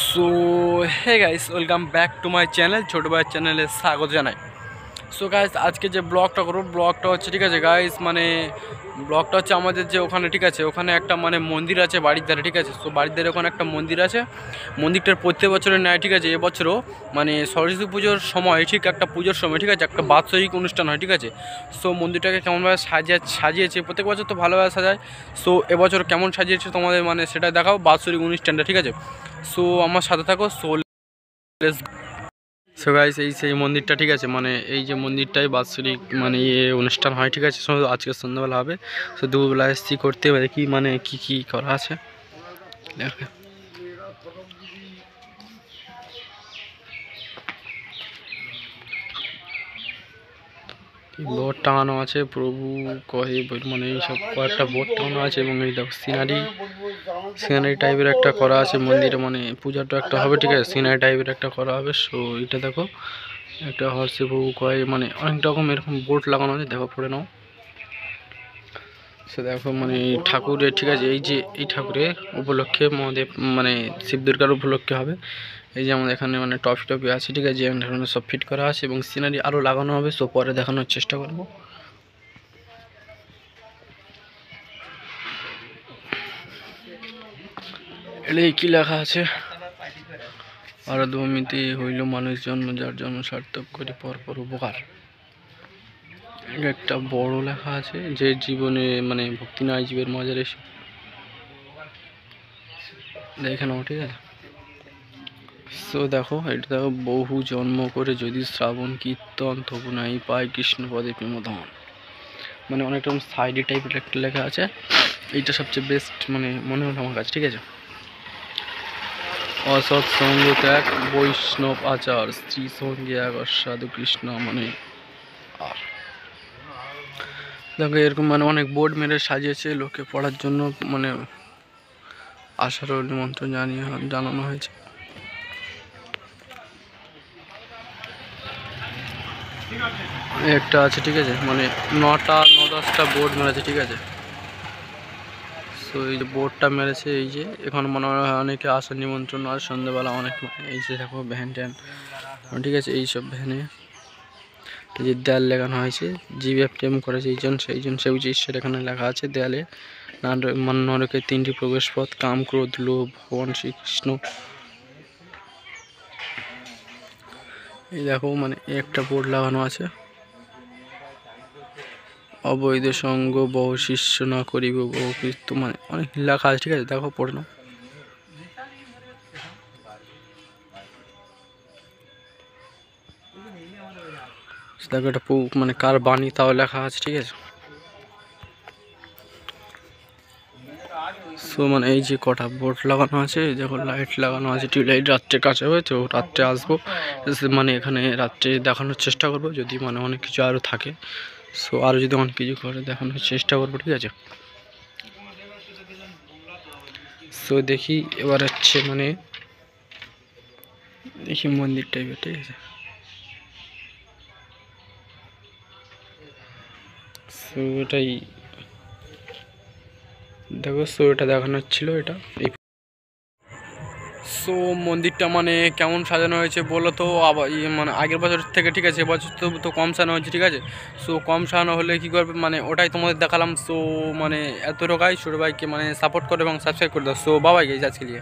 so hey guys welcome back to my channel ছোটো ভাইয়ের চ্যানেলে স্বাগত জানাই সো গাইস আজকে যে ব্লগটা করব, ব্লগটা হচ্ছে, ঠিক আছে গাইস মানে ব্লগটা হচ্ছে আমাদের যে ওখানে, ঠিক আছে, ওখানে একটা মানে মন্দির আছে বাড়ির ধারে, ঠিক আছে। সো বাড়ির ধারে ওখানে একটা মন্দির আছে। মন্দিরটার প্রত্যেক বছরের ন্যায়, ঠিক আছে, এবছরও মানে সরস্বতী পুজোর সময়, ঠিক একটা পুজোর সময়, ঠিক আছে, একটা বাৎসরিক অনুষ্ঠান হয়, ঠিক আছে। সো মন্দিরটাকে কেমনভাবে সাজিয়ে, সাজিয়েছে, প্রত্যেক বছর তো ভালোভাবে সাজায়। সো এবছর কেমন সাজিয়েছে তোমাদের মানে সেটা দেখাও, বাৎসরিক অনুষ্ঠানটা, ঠিক আছে। সো আমার সাথে থাকো সো সো গাইস এই সেই মন্দিরটা, ঠিক আছে? মানে এই যে মন্দিরটাই বাৎসরিক মানে ইয়ে অনুষ্ঠান হয়, ঠিক আছে? আজকে সন্ধ্যাবেলা হবে। সো দুপুরবেলা এসছি করতে হবে কি মানে কি কি করা আছে? বোর্ড টাঙানো আছে, প্রভু কহে মানে এইসব কয়েকটা বোর্ড টাঙানো আছে এবং এই দেখো সিনারি সিনারি টাইপের একটা করা আছে মন্দিরে মানে পূজাটা একটা হবে, ঠিক আছে? সিনারি টাইপের একটা করা হবে সো এটা দেখো, একটা হর্ষে প্রভু কয় মানে অনেক রকম এরকম বোর্ড লাগানো আছে, দেখো, পড়ে নাও। সে দেখো মানে ঠাকুরের, ঠিক আছে, এই যে এই ঠাকুরের উপলক্ষে মহাদেব মানে শিব দুর্গার উপলক্ষে হবে। এই যে আমাদের এখানে মানে টপি টপি আছে, ঠিক আছে এখানে সব ফিট করা আছে এবং সিনারি আরও লাগানো হবে সো পরে দেখানোর চেষ্টা করব। এটা কি লেখা আছে? আর আরাধমিতে হইল মানুষ জন্ম যার জন্য সার্থক করে পরপর উপকার। একটা বড় লেখা আছে, যে জীবনে মানে ভক্তি নাই, জীবের মজার এসে দেখে নাও ঠিক আছে? সো দেখো, এটা দেখো, বহু জন্ম করে যদি শ্রাবণ কীর্তন তবু নাই পায় কৃষ্ণ পদে প্রেমধন মানে অনেক রকম সাইডি টাইপের একটা লেখা আছে। এইটা সবচেয়ে বেস্ট মানে মনে হলো আমার কাছে, ঠিক আছে? অসৎ সঙ্গ ত্যাগ, বৈষ্ণব আচার, স্ত্রী সঙ্গে এক অসাধু কৃষ্ণ মানে আর। দেখো, এরকম মানে অনেক বোর্ড মেরে সাজিয়েছে, লোকে পড়ার জন্য মানে আসারও নিমন্ত্রণ জানিয়ে জানানো হয়েছে। একটা আছে, ঠিক আছে? মানে নটা ন দশটা বোর্ড মেরেছে, ঠিক আছে? তো এই যে বোর্ডটা মেরেছে, এই যে, এখন মনে হয় অনেকে আসার নিমন্ত্রণ, আর সন্ধ্যাবেলা অনেক এই যে দেখো, ভ্যান ট্যান। ঠিক আছে এইসব ভ্যানে। যে দেয়াল লেখানো হয়েছে জিবি প্রেম করেছে এইজন সেইজন সে বুঝে ঈশ্বর এখানে লেখা আছে দেয়ালে। নরকের তিনটি প্রবেশ পথ কাম, ক্রোধ, লোভ, ভগবান শ্রীকৃষ্ণ। এই দেখো মানে একটা বোর্ড লাগানো আছে। অবৈধ সঙ্গ বহু শিষ্য না করিব বহু কৃত্য মানে অনেক লেখা আছে, ঠিক আছে? দেখো, পড়ে দেখো এটা মানে কার বাণী তাও লেখা আছে, ঠিক আছে? সো মানে এই যে কটা বোর্ড লাগানো আছে দেখো লাইট লাগানো আছে টিউবলাইট রাত্রে কাছে হবে তো রাত্রে আসব। মানে এখানে রাত্রে দেখানোর চেষ্টা করব, যদি মানে অনেক কিছু আরও থাকে। সো আরও যদি অনেক কিছু করে, দেখানোর চেষ্টা করব, ঠিক আছে? সো, দেখি এবার হচ্ছে মানে দেখি মন্দির টাইপের ঠিক আছে? সো, এটাই দেখো সো এটা দেখানোর ছিল এটা। সো মন্দিরটা মানে কেমন সাজানো হয়েছে বলো তো? আবার ইয়ে মানে আগের বছর থেকে ঠিক আছে, এবছর তো তো কম সাজানো হয়েছে, ঠিক আছে? সো কম সাজানো হলে কী করবে? মানে ওটাই তোমাদের দেখালাম। সো মানে এত রকাই ছোটো ভাইকে মানে সাপোর্ট করো এবং সাবস্ক্রাইব করে দাও। সো বাবাই গেছে আজকে নিয়ে